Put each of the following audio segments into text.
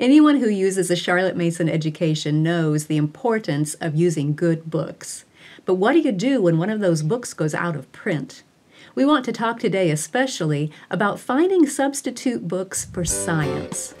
Anyone who uses a Charlotte Mason education knows the importance of using good books. But what do you do when one of those books goes out of print? We want to talk today especially about finding substitute books for science.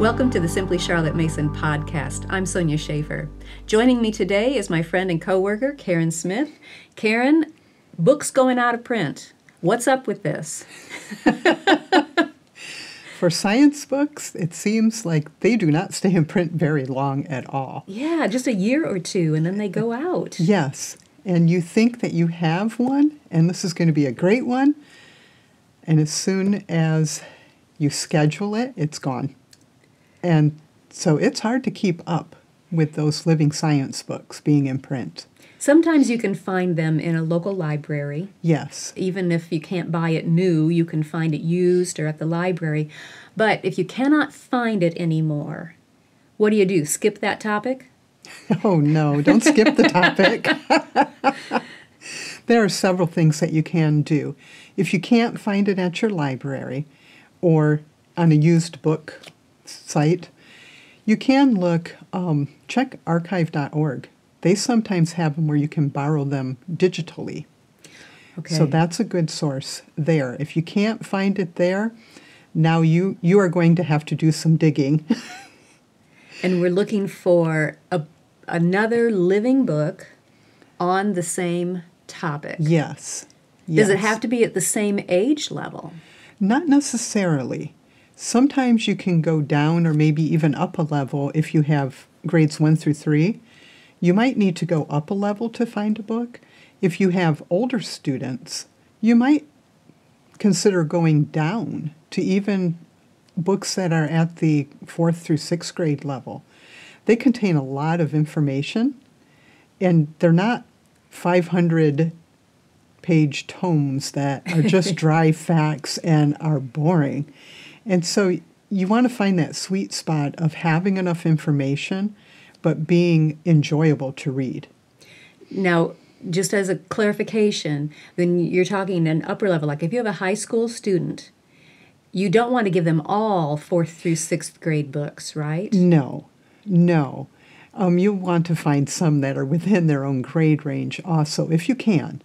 Welcome to the Simply Charlotte Mason podcast. I'm Sonya Shafer. Joining me today is my friend and coworker, Karen Smith. Karen, books going out of print. What's up with this? For science books, it seems like they do not stay in print very long at all. Yeah, just a year or two and then they go out. Yes. And you think that you have one and this is going to be a great one. And as soon as you schedule it, it's gone. And so it's hard to keep up with those living science books being in print. Sometimes you can find them in a local library. Yes. Even if you can't buy it new, you can find it used or at the library. But if you cannot find it anymore, what do you do? Skip that topic? Oh, no, don't skip the topic. there are several things that you can do. If you can't find it at your library or on a used book site, you can look, um, check archive.org. They sometimes have them where you can borrow them digitally. Okay. So that's a good source there. If you can't find it there, now you, you are going to have to do some digging. and we're looking for a, another living book on the same topic. yes. Does it have to be at the same age level? Not necessarily. Sometimes you can go down or maybe even up a level if you have grades one through three. You might need to go up a level to find a book. If you have older students, you might consider going down to even books that are at the fourth through sixth grade level. They contain a lot of information and they're not 500 page tomes that are just dry facts and are boring. And so you want to find that sweet spot of having enough information but being enjoyable to read. Now, just as a clarification, when you're talking an upper level, like if you have a high school student, you don't want to give them all fourth through sixth grade books, right? No, no. Um, you want to find some that are within their own grade range also, if you can.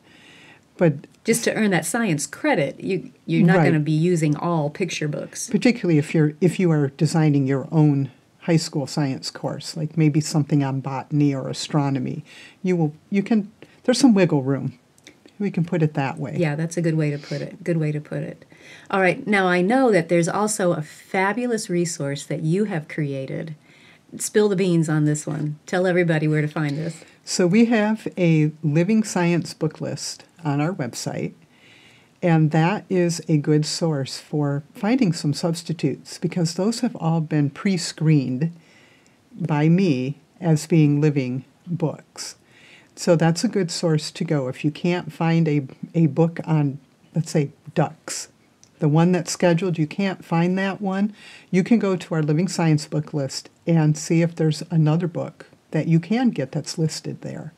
But Just to earn that science credit, you you're not Right. going to be using all picture books. particularly if you're if you are designing your own high school science course, like maybe something on botany or astronomy, you will you can there's some wiggle room. We can put it that way. Yeah, that's a good way to put it. Good way to put it. All right, now I know that there's also a fabulous resource that you have created. Spill the beans on this one. Tell everybody where to find this. So we have a living science book list on our website, and that is a good source for finding some substitutes because those have all been pre screened by me as being living books. So that's a good source to go. If you can't find a, a book on, let's say, ducks, the one that's scheduled, you can't find that one, you can go to our Living Science book list and see if there's another book that you can get that's listed there.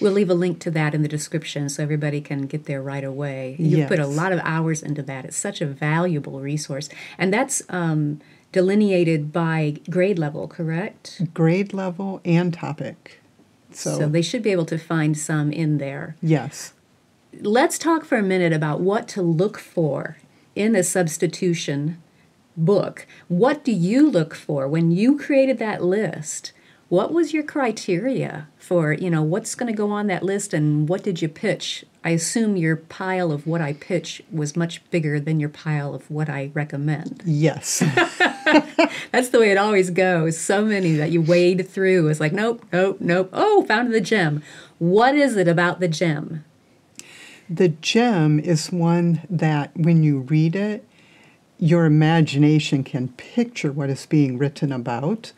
We'll leave a link to that in the description so everybody can get there right away. You've put a lot of hours into that. It's such a valuable resource. And that's um, delineated by grade level, correct? Grade level and topic. So, so they should be able to find some in there. yes. Let's talk for a minute about what to look for in a substitution book. What do you look for when you created that list? What was your criteria for, you know, what's going to go on that list and what did you pitch? I assume your pile of what I pitch was much bigger than your pile of what I recommend. Yes. That's the way it always goes. So many that you wade through. It's like, nope, nope, nope. Oh, found the gem. What is it about the gem? the gem is one that when you read it, your imagination can picture what is being written about,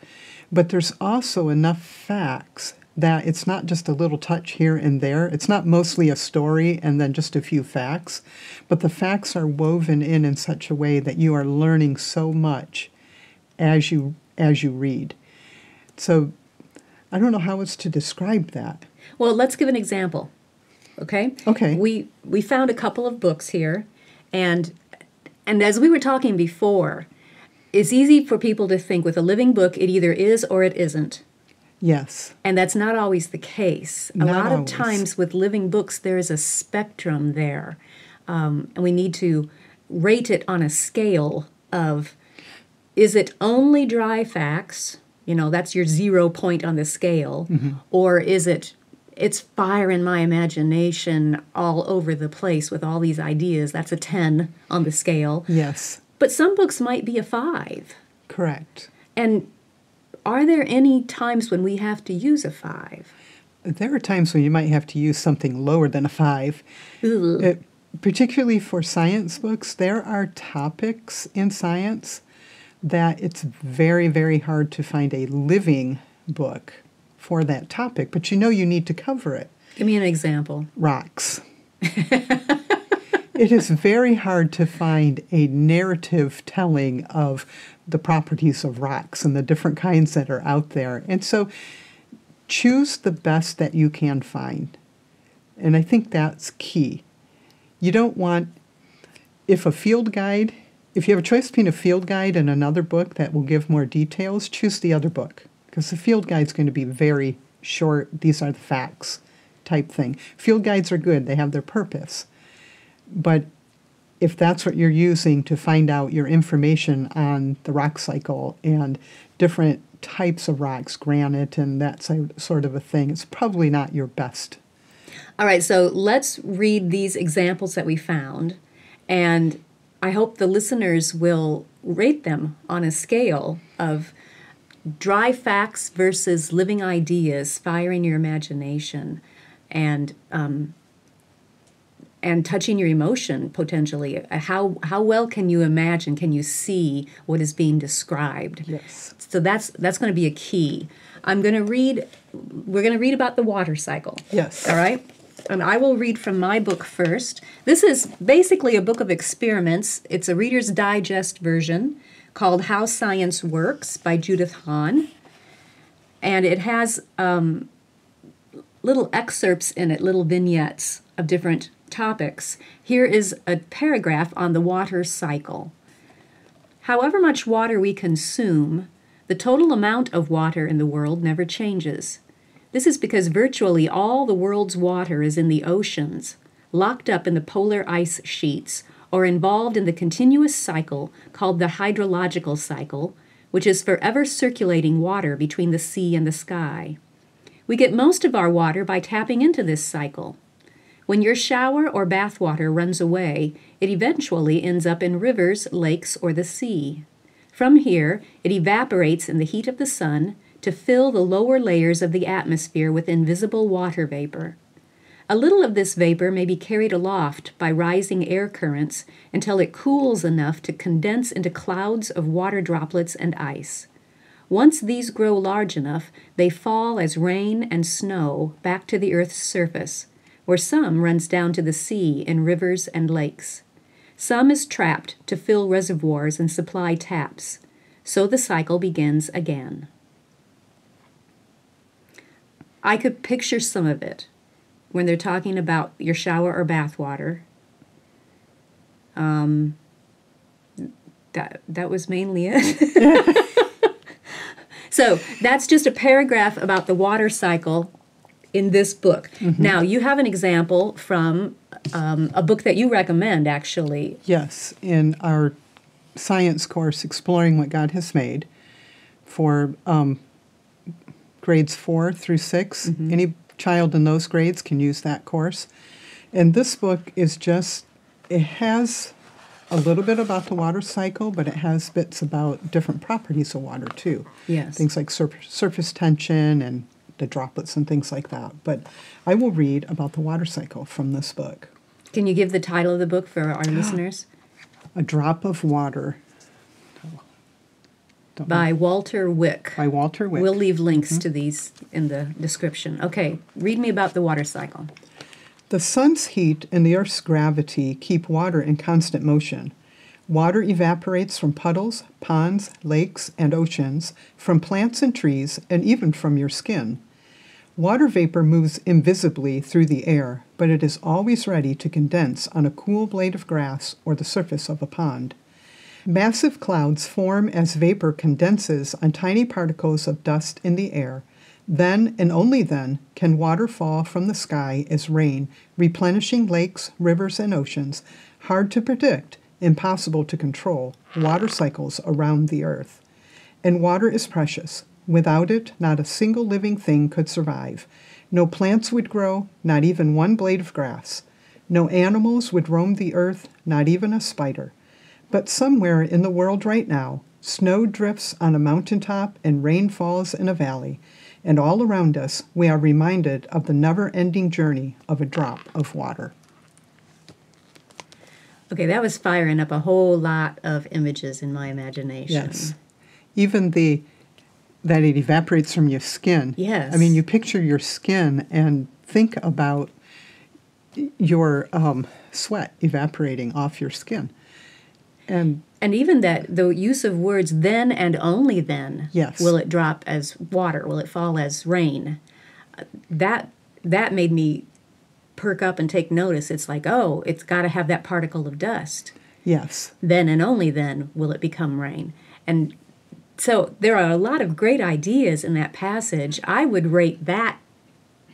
but there's also enough facts that it's not just a little touch here and there. It's not mostly a story and then just a few facts, but the facts are woven in in such a way that you are learning so much as you as you read. So I don't know how else to describe that. Well, let's give an example. Okay. Okay. We we found a couple of books here, and and as we were talking before, it's easy for people to think with a living book it either is or it isn't. Yes. And that's not always the case. A Not lot of times with living books, there is a spectrum there. Um, and we need to rate it on a scale of is it only dry facts? You know, that's your zero point on the scale. Or is it it's fire in my imagination all over the place with all these ideas? That's a 10 on the scale. Yes. But some books might be a 5. Correct. And are there any times when we have to use a 5? There are times when you might have to use something lower than a five. Uh, particularly for science books, there are topics in science that it's very, very hard to find a living book for that topic, but you know you need to cover it. Give me an example. Rocks. it is very hard to find a narrative telling of the properties of rocks and the different kinds that are out there. And so choose the best that you can find. And I think that's key. You don't want, if a field guide, if you have a choice between a field guide and another book that will give more details, choose the other book because the field guide is going to be very short, these are the facts type thing. Field guides are good, they have their purpose. But if that's what you're using to find out your information on the rock cycle and different types of rocks, granite and that sort of a thing, it's probably not your best. All right, so let's read these examples that we found, and I hope the listeners will rate them on a scale of dry facts versus living ideas, firing your imagination, and um, and touching your emotion potentially. How how well can you imagine? Can you see what is being described? Yes. So that's that's going to be a key. I'm going to read. We're going to read about the water cycle. Yes. All right. And I will read from my book first. This is basically a book of experiments. It's a Reader's Digest version called How Science Works by Judith Hann. And it has um, little excerpts in it, little vignettes of different topics. Here is a paragraph on the water cycle. However much water we consume, the total amount of water in the world never changes. This is because virtually all the world's water is in the oceans, locked up in the polar ice sheets, or involved in the continuous cycle called the hydrological cycle, which is forever circulating water between the sea and the sky. We get most of our water by tapping into this cycle. When your shower or bath water runs away, it eventually ends up in rivers, lakes, or the sea. From here, it evaporates in the heat of the sun to fill the lower layers of the atmosphere with invisible water vapor. A little of this vapor may be carried aloft by rising air currents until it cools enough to condense into clouds of water droplets and ice. Once these grow large enough, they fall as rain and snow back to the earth's surface, where some runs down to the sea in rivers and lakes. Some is trapped to fill reservoirs and supply taps. So the cycle begins again. I could picture some of it when they're talking about your shower or bath water. Um, that that was mainly it. so that's just a paragraph about the water cycle in this book. Now you have an example from um, a book that you recommend, actually. Yes, in our science course, Exploring What God Has Made, for um, grades four through 6 any child in those grades can use that course. And this book is just, it has a little bit about the water cycle, but it has bits about different properties of water too. Yes. Things like sur- surface tension and the droplets and things like that. But I will read about the water cycle from this book. Can you give the title of the book for our listeners? A Drop of Water. Don't know. By Walter Wick. By Walter Wick. We'll leave links mm-hmm. to these in the description. Okay, read me about the water cycle. The sun's heat and the earth's gravity keep water in constant motion. Water evaporates from puddles, ponds, lakes, and oceans, from plants and trees, and even from your skin. Water vapor moves invisibly through the air, but it is always ready to condense on a cool blade of grass or the surface of a pond. Massive clouds form as vapor condenses on tiny particles of dust in the air. Then, and only then, can water fall from the sky as rain, replenishing lakes, rivers, and oceans, hard to predict, impossible to control, water cycles around the earth. And water is precious. Without it, not a single living thing could survive. No plants would grow, not even one blade of grass. No animals would roam the earth, not even a spider. But somewhere in the world right now, snow drifts on a mountaintop and rain falls in a valley. And all around us, we are reminded of the never ending journey of a drop of water. Okay, that was firing up a whole lot of images in my imagination. Yes. Even the that it evaporates from your skin. Yes. I mean, you picture your skin and think about your um, sweat evaporating off your skin. And And even that the use of words then and only then Yes. will it drop as water, will it fall as rain? That that made me perk up and take notice. It's like, oh, it's got to have that particle of dust. yes, Then and only then will it become rain. And so there are a lot of great ideas in that passage. I would rate that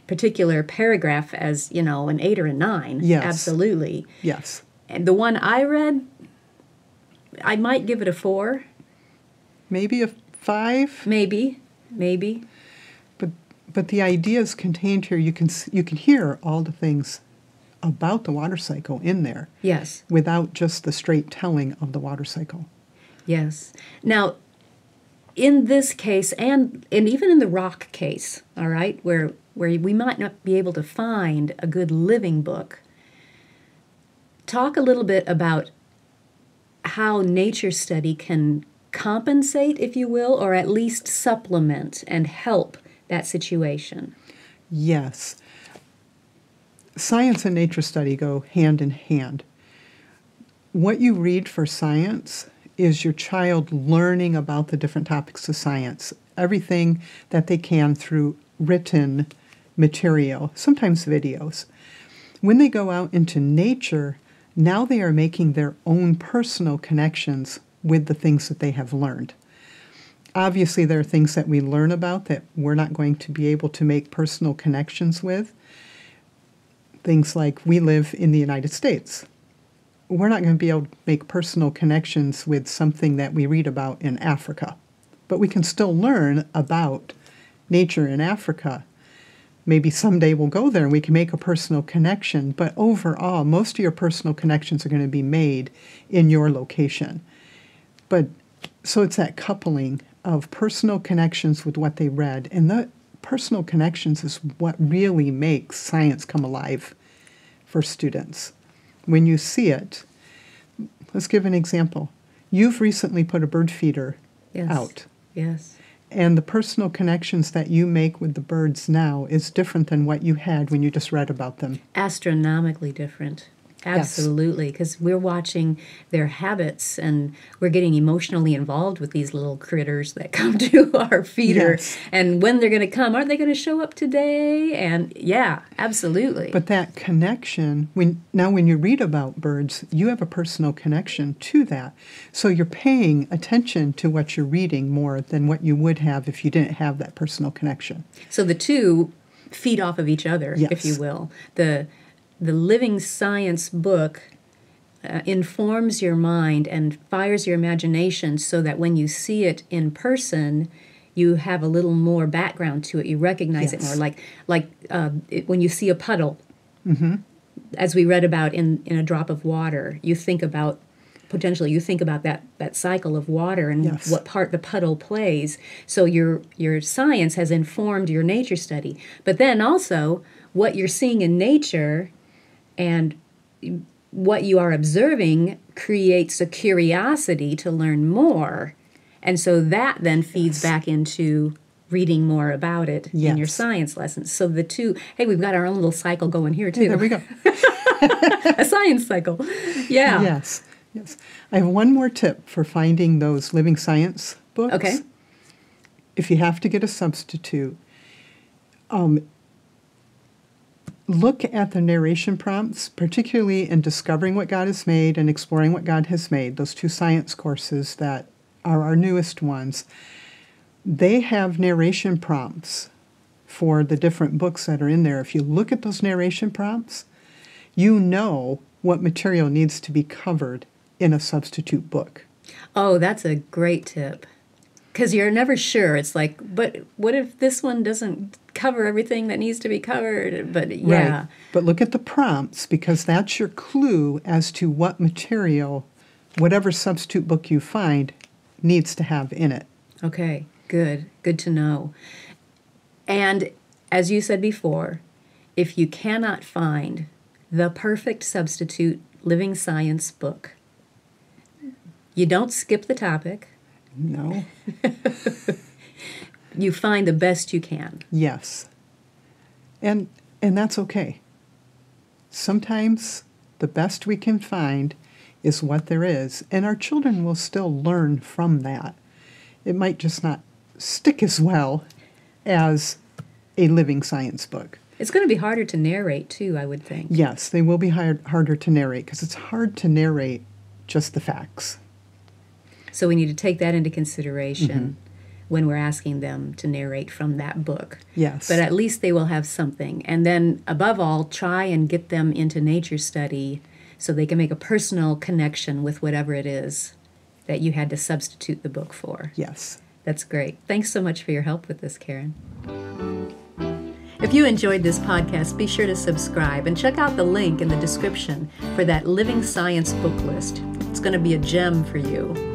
particular paragraph as, you know, an 8 or a 9. Yes. Absolutely. yes, And the one I read, I might give it a 4. maybe a five. Maybe, maybe. But but the ideas contained here, you can you can hear all the things about the water cycle in there Yes, without just the straight telling of the water cycle. yes. Now, in this case, and and even in the rock case, all right, where where we might not be able to find a good living book, talk a little bit about how nature study can compensate, if you will, or at least supplement and help that situation. Yes. Science and nature study go hand in hand. What you read for science is your child learning about the different topics of science, everything that they can through written material, sometimes videos. When they go out into nature, now they are making their own personal connections with the things that they have learned obviously there are things that we learn about that we're not going to be able to make personal connections with. Things like we live in the United States. We're not going to be able to make personal connections with something that we read about in Africa. But we can still learn about nature in Africa. Maybe someday we'll go there and we can make a personal connection, but overall, most of your personal connections are going to be made in your location. But so it's that coupling of personal connections with what they read, and that personal connections is what really makes science come alive for students. When you see it, let's give an example. You've recently put a bird feeder Yes. out, Yes. and the personal connections that you make with the birds now is different than what you had when you just read about them. astronomically different. Absolutely, because we're watching their habits and we're getting emotionally involved with these little critters that come to our feeder. Yes. And when they're going to come, aren't they going to show up today? And yeah, absolutely. But that connection, when now when you read about birds, you have a personal connection to that. So you're paying attention to what you're reading more than what you would have if you didn't have that personal connection. so the two feed off of each other, if you will. The the living science book uh, informs your mind and fires your imagination so that when you see it in person you have a little more background to it. You recognize it more. Like like uh, it, when you see a puddle as we read about in in a drop of water you think about potentially you think about that that cycle of water and Yes. what part the puddle plays. So your your science has informed your nature study. But then also what you're seeing in nature and what you are observing creates a curiosity to learn more. And so that then feeds back into reading more about it in your science lessons. So the two, hey, we've got our own little cycle going here too. There we go. a science cycle. Yeah. Yes, yes. I have one more tip for finding those living science books. Okay. If you have to get a substitute, um, look at the narration prompts, particularly in Discovering What God Has Made and Exploring What God Has Made, those two science courses that are our newest ones. They have narration prompts for the different books that are in there. If you look at those narration prompts, you know what material needs to be covered in a substitute book. Oh, that's a great tip. Because you're never sure. It's like, but what if this one doesn't cover everything that needs to be covered? But yeah. Right. But look at the prompts because that's your clue as to what material, whatever substitute book you find, needs to have in it. Okay, good. Good to know. And as you said before, if you cannot find the perfect substitute living science book, you don't skip the topic. No. you find the best you can. Yes. And and that's okay. Sometimes the best we can find is what there is, and our children will still learn from that. It might just not stick as well as a living science book. It's going to be harder to narrate too, I would think. Yes, they will be hard, harder to narrate because it's hard to narrate just the facts. So we need to take that into consideration mm-hmm. when we're asking them to narrate from that book. Yes. But at least they will have something. And then, above all, try and get them into nature study so they can make a personal connection with whatever it is that you had to substitute the book for. Yes. That's great. Thanks so much for your help with this, Karen. If you enjoyed this podcast, be sure to subscribe and check out the link in the description for that Living Science book list. It's going to be a gem for you.